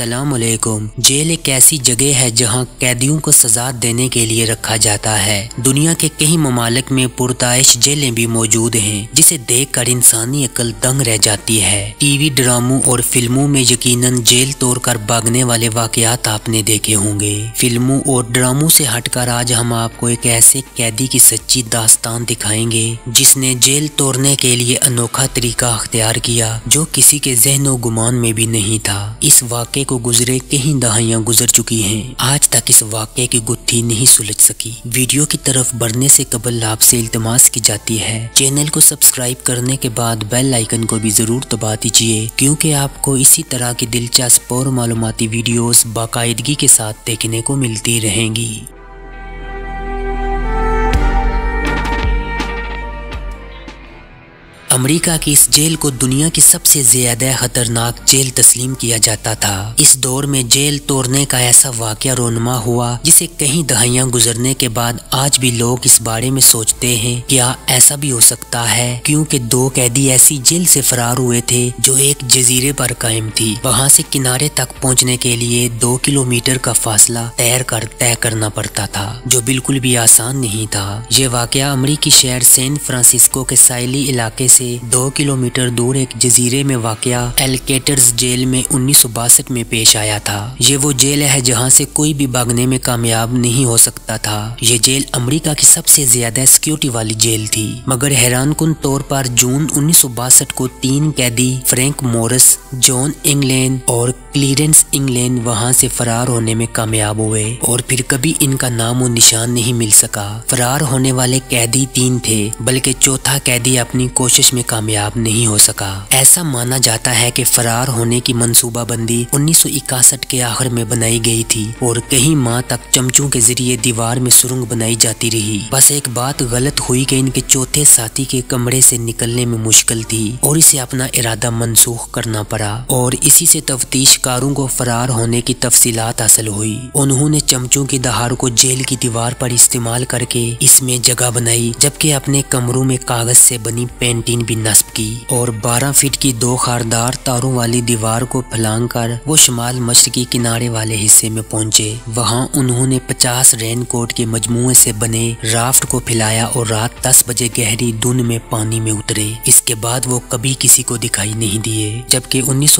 असलकुम जेल एक ऐसी जगह है जहाँ कैदियों को सजा देने के लिए रखा जाता है। दुनिया के कई ममालिक में पुरताइश जेलें भी मौजूद हैं, जिसे देख कर इंसानी अकल दंग रह जाती है। टीवी ड्रामों और फ़िल्मों में यकीनन जेल तोड़कर भागने वाले वाकयात आपने देखे होंगे। फ़िल्मों और ड्रामों से हटकर आज हम आपको एक ऐसे कैदी की सच्ची दास्तान दिखाएँगे, जिसने जेल तोड़ने के लिए अनोखा तरीका अख्तियार किया, जो किसी के जहनो गुमान में भी नहीं था। इस वाक्य को गुजरे कई दहाइया गुजर चुकी हैं। आज तक इस वाक्य की गुत्थी नहीं सुलझ सकी। वीडियो की तरफ़ बढ़ने से कबल आपसे इल्तमास की जाती है। चैनल को सब्सक्राइब करने के बाद बेल आइकन को भी ज़रूर दबा दीजिए, क्योंकि आपको इसी तरह की दिलचस्प और मालूमती वीडियोस बाकायदगी के साथ देखने को मिलती रहेंगी। अमेरिका की इस जेल को दुनिया की सबसे ज़्यादा खतरनाक जेल तस्लीम किया जाता था। इस दौर में जेल तोड़ने का ऐसा वाक्य रोनमा हुआ, जिसे कई दहाइयाँ गुजरने के बाद आज भी लोग इस बारे में सोचते हैं, क्या ऐसा भी हो सकता है? क्योंकि दो कैदी ऐसी जेल से फरार हुए थे, जो एक जजीरे पर कायम थी। वहाँ से किनारे तक पहुँचने के लिए दो किलोमीटर का फासला तैर कर तय करना पड़ता था, जो बिल्कुल भी आसान नहीं था। ये वाक़ अमरीकी शहर सैन फ्रांसिस्को के साइली इलाके से दो किलोमीटर दूर एक जजीरे में वाक़ एलकेटर्स जेल में उन्नीस में पेश आया था। ये वो जेल है जहाँ से कोई भी भागने में कामयाब नहीं हो सकता था। ये जेल अमरीका की सबसे ज़्यादा सिक्योरिटी वाली जेल थी। मगर हैरान कन तौर पर जून उन्नीस को तीन कैदी फ्रैंक मोरस, जॉन इंग्लैंड और क्लीरेंस इंग्लैंड वहाँ से फरार होने में कामयाब हुए और फिर कभी इनका नाम और निशान नहीं मिल सका। फरार होने वाले कैदी तीन थे, बल्कि चौथा कैदी अपनी कोशिश में कामयाब नहीं हो सका। ऐसा माना जाता है कि फरार होने की मंसूबाबंदी उन्नीस के आखिर में बनाई गई थी और कई माह तक चमचों के ज़रिए दीवार में सुरंग बनाई जाती रही। बस एक बात गलत हुई कि इनके चौथे साथी के कमरे से निकलने में मुश्किल थी और इसे अपना इरादा मनसूख करना पड़ा और इसी से तफ्तीशकारों को फरार होने की तफसीलात हासिल हुई। उन्होंने चमचों की दहाड़ को जेल की दीवार पर इस्तेमाल करके इसमें जगह बनाई, जबकि अपने कमरों में कागज़ से बनी पेंटिंग ज़मीन भी नस्ब की और 12 फीट की दो खारदार तारों वाली दीवार को फैलांग कर वो शुमाल मशरकी किनारे वाले हिस्से में पहुँचे। वहाँ उन्होंने 50 रेन कोट के मजमुए से बने राफ्ट को फैलाया और रात 10 बजे गहरी धुन में पानी में उतरे। इसके बाद वो कभी किसी को दिखाई नहीं दिए, जबकि उन्नीस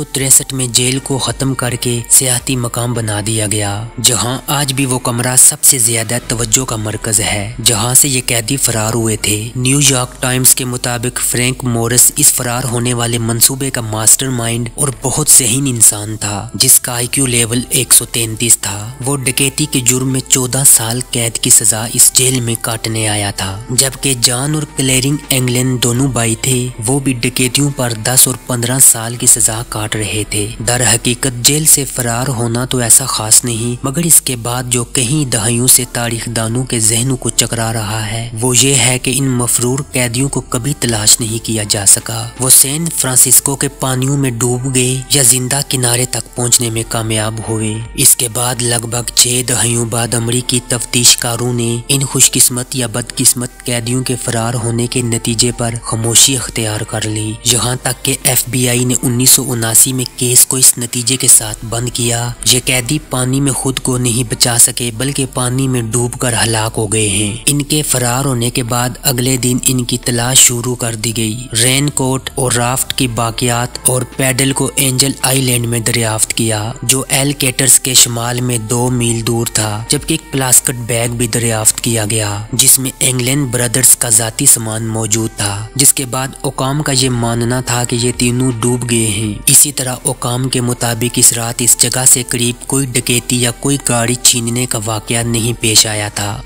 में जेल को खत्म करके सियाती मकाम बना दिया गया, जहाँ आज भी वो कमरा सबसे ज़्यादा तवज्जो का मरकज है। जहाँ से ये कैदी फरार हुए थे। न्यूयॉर्क टाइम्स के मुताबिक फ्रेंक फ्रैंक मोरिस इस फरार होने वाले मंसूबे का मास्टरमाइंड और बहुत जहीन इंसान था, जिसका आईक्यू लेवल 133 था। वो डकैती के जुर्म में 14 साल कैद की सजा इस जेल में काटने आया था। जबकि जॉन और क्लेरिंग इंग्लैंड दोनों भाई थे, वो भी डकैतियों पर 10 और 15 साल की सजा काट रहे थे। दर हकीकत जेल से फरार होना तो ऐसा खास नहीं, मगर इसके बाद जो कई दहाइयों से तारीख दानों के जहनों को चकरा रहा है। वो ये है कि इन मफरूर कैदियों को कभी तलाश नहीं किया जा सका। वो सैन फ्रांसिस्को के पानियों में डूब गए या ज़िंदा किनारे तक पहुँचने में कामयाब हुए। इसके बाद लगभग छह दहाइयों बाद अमरीकी तफ्तीशकारों ने इन खुशकिस्मत या बदकिस्मत कैदियों के फरार होने के नतीजे पर खामोशी अख्तियार कर ली। यहाँ तक के एफबीआई ने उन्नीस सौ उनासी में केस को इस नतीजे के साथ बंद किया। ये कैदी पानी में खुद को नहीं बचा सके, बल्कि पानी में डूब कर हलाक हो गए हैं। इनके फरार होने के बाद अगले दिन इनकी तलाश शुरू कर दी गई। गई रेन कोट और राफ्ट की बाकियात और पैडल को एंजल आइलैंड में दरियाफ्त किया, जो एल केटर्स के शुमाल में दो मील दूर था, जबकि एक प्लास्टिक बैग भी दरियाफ्त किया गया, जिसमें इंग्लैंड ब्रदर्स का जाती सामान मौजूद था। जिसके बाद ओकाम का ये मानना था कि ये तीनों डूब गए हैं। इसी तरह ओकाम के मुताबिक इस रात इस जगह से करीब कोई डकैती या कोई गाड़ी छीनने का वाकया नहीं पेश आया था।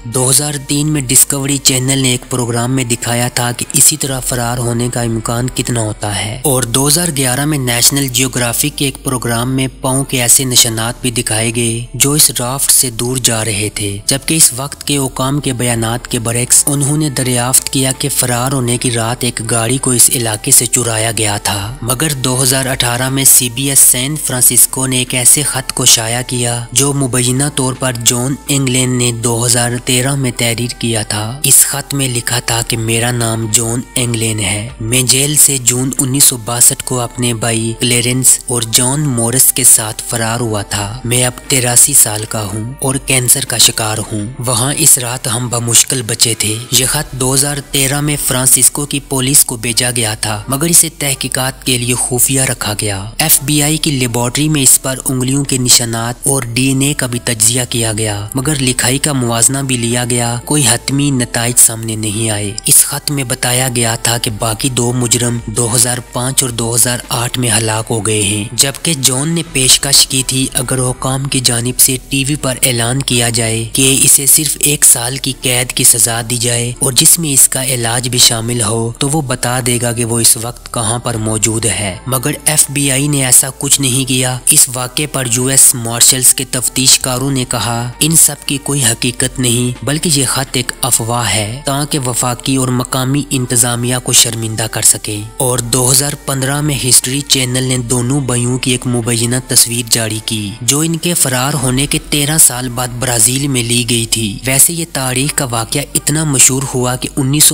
2003 में डिस्कवरी चैनल ने एक प्रोग्राम में दिखाया था कि इसी तरह फरार होने का इम्कान कितना होता है। और 2011 में नेशनल जियोग्राफी के एक प्रोग्राम में पाओ के ऐसे निशानात भी दिखाए गए, जो इस राफ्ट से दूर जा रहे थे। जबकि इस वक्त के ओकाम के बयान के बरक्स, उन्होंने दरियाफ्त किया कि फरार होने की रात एक गाड़ी को इस इलाके से चुराया गया था। मगर 2018 में C B S San Francisco ने एक ऐसे खत को शाया किया, जो मुबैना तौर पर जॉन इंग्लैंड ने 2013 में तहरीर तहरीर किया था। इस खत में लिखा था कि मेरा नाम जॉन एंगलेन है। मैं जेल से जून उन्नीस सौ बासठ को अपने भाई क्लेरेंस और जॉन मोरिस के साथ फरार हुआ था। मैं अब तिरासी साल का हूँ और कैंसर का शिकार हूँ। वहाँ इस रात हम बमुश्किल बचे थे। यह खत 2013 में फ्रांसिस्को की पुलिस को भेजा गया था, मगर इसे तहकीकात के लिए खुफिया रखा गया। एफबीआई की लेबोरेटरी में इस पर उंगलियों के निशानात और डीएनए का भी तजिया किया गया, मगर लिखाई का मुवजना भी लिया गया। कोई हतमी नतज सामने नहीं आए। इस खत में बताया गया था कि बाकी दो मुजरम 2005 और 2008 में हलाक हो गए हैं। जबकि जॉन ने पेशकश की थी, अगर हुकाम की जानब से टीवी पर ऐलान किया जाए कि इसे सिर्फ़ एक साल की कैद की सजा दी जाए और जिसमें इसका इलाज भी शामिल हो तो वो बता देगा कि वो इस वक्त कहाँ पर मौजूद है। मगर एफबीआई ने ऐसा कुछ नहीं किया। इस वाक़े पर यूएस मार्शल्स के तफ्तीशकारों ने कहा, इन सब की कोई हकीकत नहीं, बल्कि ये खत एक अफवाह है, ताकि वफाकी और मकामी इंतजामिया को शर्मिंदा कर सके। और 2015 में हिस्ट्री चैनल ने दोनों भाइयों की एक मुबैना तस्वीर जारी की, जो इनके फरार होने के तेरह साल बाद ब्राज़ील में ली गई थी। वैसे ये तारीख का वाक़ इतना मशहूर हुआ कि उन्नीस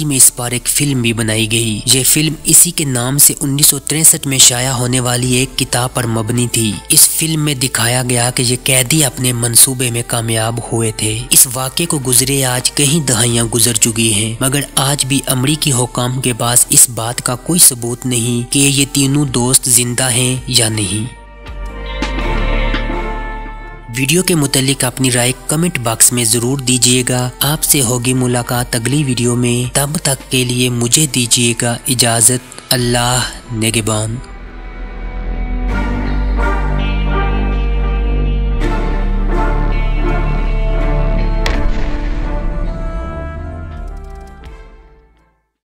में इस पर एक फ़िल्म भी बनाई गई। ये फ़िल्म इसी के नाम से उन्नीस में शाया होने वाली एक किताब पर मबनी थी। इस फ़िल्म में दिखाया गया कि ये कैदी अपने मंसूबे में कामयाब हुए थे। इस वाक्य को गुजरे आज कई दहाइयाँ गुजर चुकी हैं, मगर आज भी अमरीकी हुकाम के पास इस बात का कोई सबूत नहीं कि ये तीनों दोस्त ज़िंदा हैं या नहीं। वीडियो के मुतालिक अपनी राय कमेंट बॉक्स में ज़रूर दीजिएगा। आपसे होगी मुलाकात अगली वीडियो में। तब तक के लिए मुझे दीजिएगा इजाज़त। अल्लाह नेगबान।